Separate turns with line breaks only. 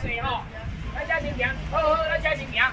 水哈来加新瓶好好来加新娘